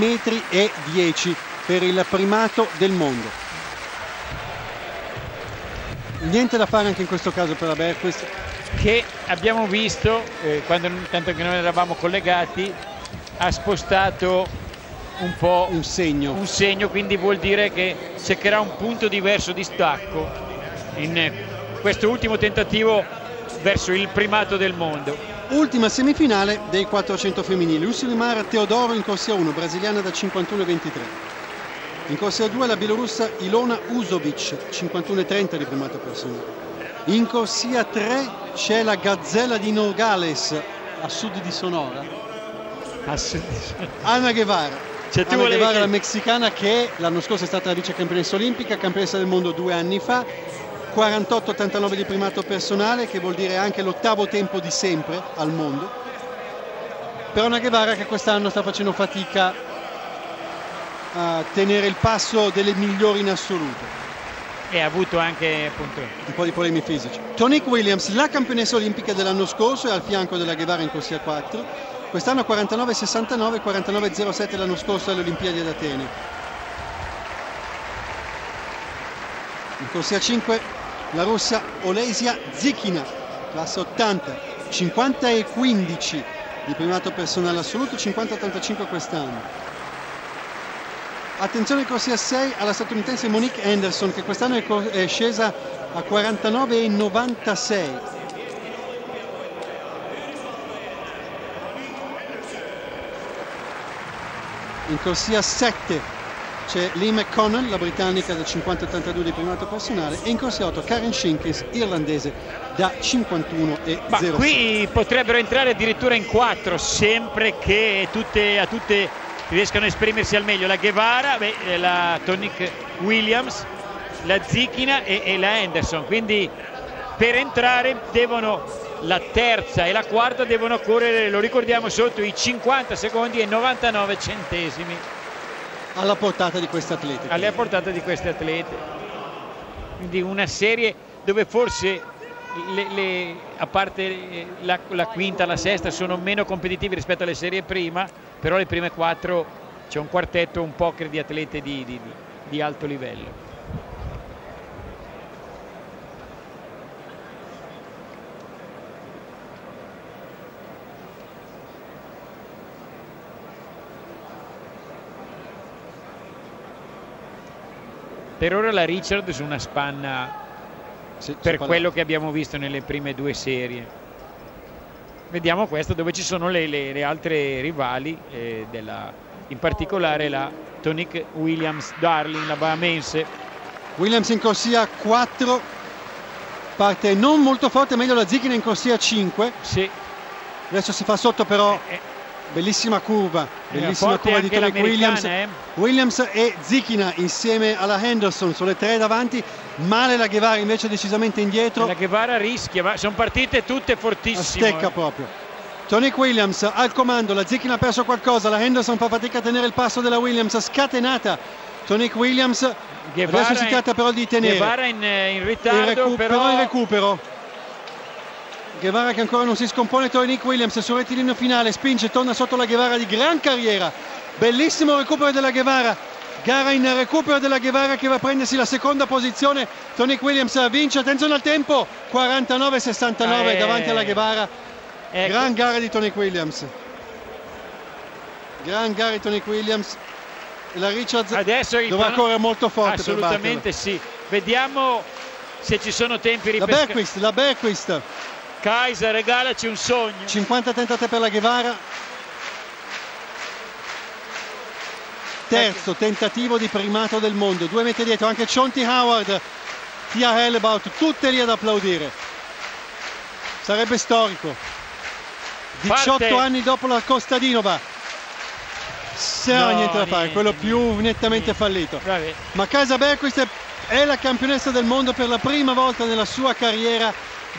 metri e 10 per il primato del mondo. Niente da fare anche in questo caso per la Berquist. Che abbiamo visto, eh, quando intanto che noi eravamo collegati, ha spostato un po' un segno. un segno, quindi vuol dire che cercherà un punto diverso di stacco in questo ultimo tentativo verso il primato del mondo. Ultima semifinale dei 400 femminili. Usilimar Teodoro in corsia 1, brasiliana da 51,23. In corsia 2 la bielorussa Ilona Uzovic, 51,30 di primato personale. In corsia 3 c'è la Gazzella di Nogales, a sud di Sonora. Anna Guevara. Cioè, Anna Guevara, che- la messicana che l'anno scorso è stata vice campionessa olimpica, campionessa del mondo due anni fa, 48-89 di primato personale, che vuol dire anche l'ottavo tempo di sempre al mondo. Per Anna Guevara che quest'anno sta facendo fatica a tenere il passo delle migliori in assoluto. E ha avuto anche appunto Un po' di problemi fisici. Tonique Williams, la campionessa olimpica dell'anno scorso, è al fianco della Guevara in corsia 4. Quest'anno 49-69, 49-07 l'anno scorso alle Olimpiadi ad Atene. In corsia 5 la russa Olesia Zikina, classe 80, 50 e 15 di primato personale assoluto, 50-85 quest'anno. Attenzione corsia 6 alla statunitense Monique Anderson che quest'anno è, è scesa a 49 e 96. In corsia 7 c'è Lee McConnell, la britannica da 50-82 di primato personale, e in corsia 8 Karen Shinkins, irlandese da 51 e Ma 06. qui potrebbero entrare addirittura in quattro, sempre che tutte, a tutte riescano a esprimersi al meglio. La Guevara, beh, eh, la Tonic Williams, la Zichina e, e la Anderson. Quindi per entrare devono la terza e la quarta devono correre, lo ricordiamo, sotto i 50 secondi e 99 centesimi alla portata di queste atlete. alla portata di queste atlete. Quindi una serie dove forse le- le- a parte la, la quinta, la sesta sono meno competitivi rispetto alle serie prima, però le prime quattro c'è un quartetto, un poker di atlete di- di- di alto livello. Per ora la Richard su una spanna Sì, per quello che abbiamo visto nelle prime due serie. Vediamo questa dove ci sono le, le- le altre rivali, eh, della- in particolare la Tonic Williams Darling, la bahamense. Williams in corsia 4, parte non molto forte, meglio la Zichina in corsia 5. Sì, Adesso si fa sotto però, eh, bellissima curva, bellissima forte curva di Tonic Williams. eh. Williams e Zichina insieme alla Henderson, sono le tre davanti, male la Guevara invece decisamente indietro, La Guevara rischia, ma sono partite tutte fortissime. stecca eh. proprio. Tonic Williams al comando, la Zichina ha perso qualcosa, la Henderson fa fatica a tenere il passo della Williams, scatenata. Tonic Williams, Guevara adesso si in- tratta però di tenere. Guevara in, in Il ritardo, recu- però però il recupero Guevara che ancora non si scompone Tonic Williams sul rettilineo finale spinge torna sotto la Guevara di gran carriera bellissimo recupero della Guevara gara in recupero della Guevara che va a prendersi la seconda posizione Tonic Williams vince attenzione al tempo 49-69 Eh. davanti alla Guevara ecco, gran gara di Tonic Williams gran gara di Tonic Williams la Richards adesso dovrà crono- correre molto forte. Assolutamente sì. Vediamo se ci sono tempi la ripescati. Berquist la Berquist Kaiser, regalaci un sogno. 50 tentate per la Guevara. Terzo tentativo di primato del mondo, due metri dietro, anche Chonti Howard, Tia Hellebaut, tutte lì ad applaudire. Sarebbe storico. 18 Parte- anni dopo la Costadinova. Se no, niente da fare, niente, quello più nettamente fallito. Vabbè, Ma Casa Berquist è la campionessa del mondo per la prima volta nella sua carriera.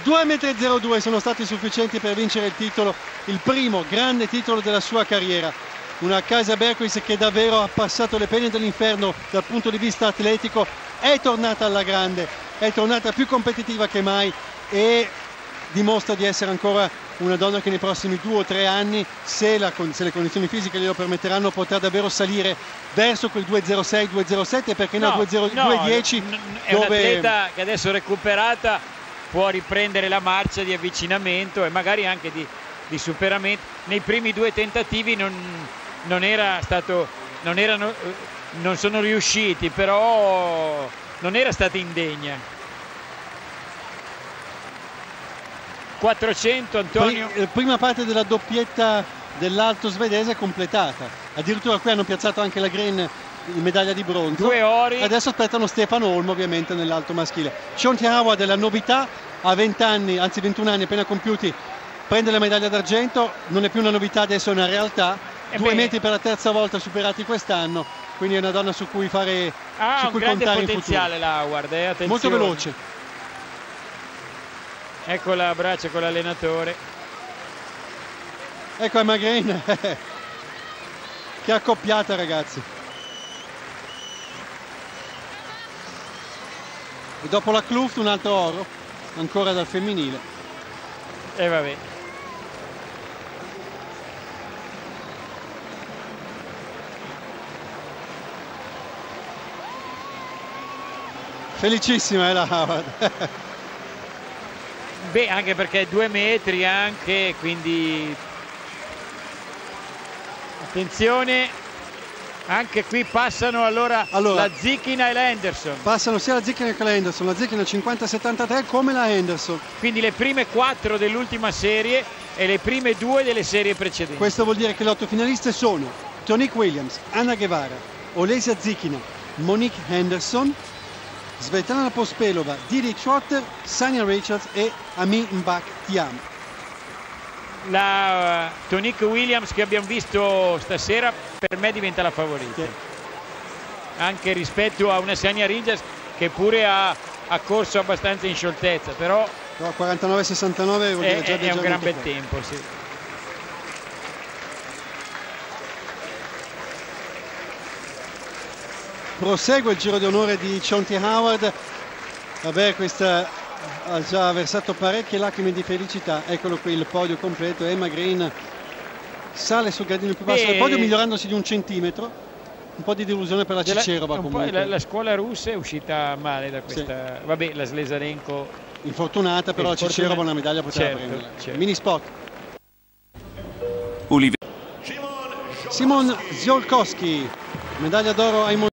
2,02 m sono stati sufficienti per vincere il titolo, il primo grande titolo della sua carriera. Una Casa Berquist che davvero ha passato le pene dell'inferno dal punto di vista atletico, è tornata alla grande, è tornata più competitiva che mai e dimostra di essere ancora una donna che nei prossimi due o tre anni, se, la, se le condizioni fisiche glielo permetteranno, potrà davvero salire verso quel 2.06-2.07 perché no, no 2.10 no, è dove... un'atleta che adesso recuperata può riprendere la marcia di avvicinamento e magari anche di, di superamento. Nei primi due tentativi non, non, era stato, non, erano, non sono riusciti, però non era stata indegna. 400 Antonio. Pr prima parte della doppietta dell'alto svedese completata. Addirittura qui hanno piazzato anche la green in medaglia di bronzo. Due ori. Adesso aspettano Stefano Olmo ovviamente nell'alto maschile. Shonti Howard è la novità, ha 20 anni, anzi 21 anni appena compiuti, prende la medaglia d'argento, non è più una novità, adesso è una realtà. E Due beh. metri per la terza volta superati quest'anno, quindi è una donna su cui fare ah, su cui contare potenziale in futuro. Howard, eh, Molto veloce. Ecco l'abbraccio con l'allenatore. Ecco Emma che accoppiata ragazzi. E dopo la Cluft un altro oro, ancora dal femminile. E vabbè. Felicissima è la Howard. Beh, anche perché due metri anche, quindi attenzione, anche qui passano allora, allora la Zicchina e la Henderson. Passano sia la Zicchina che la Henderson, la Zicchina 50-73 come la Henderson. Quindi le prime quattro dell'ultima serie e le prime due delle serie precedenti. Questo vuol dire che le otto finaliste sono Tonique Williams, Anna Guevara, Olesia Zicchina, Monique Henderson, Svetlana Pospelova, Didi Trotter, Sania Richards e Ami Mbak Tiam. La uh, Tonique Williams che abbiamo visto stasera per me diventa la favorita. Anche rispetto a una Sania Richards che pure ha, ha corso abbastanza in scioltezza, però... però 49-69 è, è, è un gran bel tempo, sì. prosegue il giro di onore di Chonti Howard vabbè questa ha già versato parecchie lacrime di felicità. Eccolo qui il podio completo. Emma Green sale sul gradino più basso del podio migliorandosi di un centimetro. Un po' di delusione per la Cicerova comunque. la, la, scuola russa è uscita male da questa sì. vabbè la Slesarenko infortunata però la Cicerova una medaglia poteva certo, prenderla. certo. mini spot. Simon Ziolkowski medaglia d'oro ai